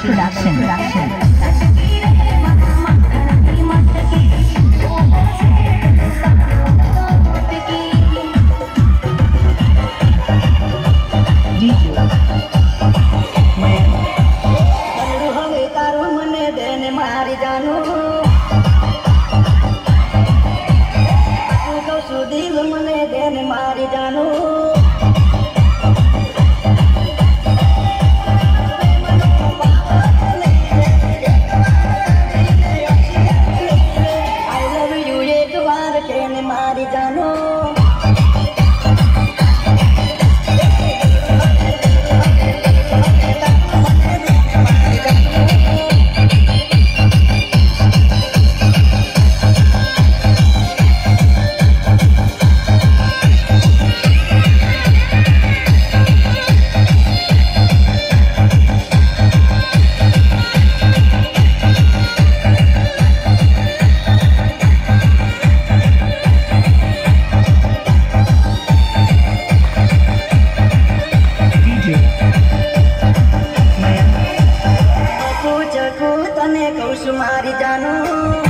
production. मारी जानो জানো Música